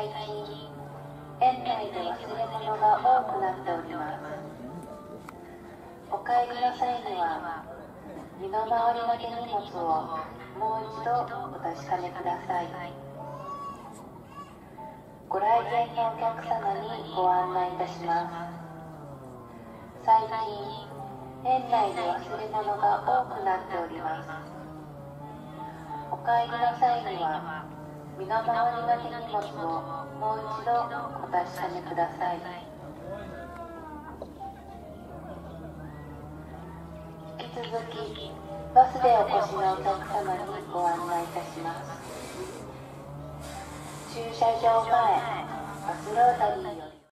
開始園内で忘れ物が多くなっておりますお帰りの際には身の回りのけ荷物をもう一度お確かめくださいご来店のお客様にご案内いたします最近園内で忘れ物が多くなっておりますお帰りの際には身の回りの手荷物をもう一度お確かめください。引き続きバスでお越しのお客様にご案内いたします。駐車場前バスロータリー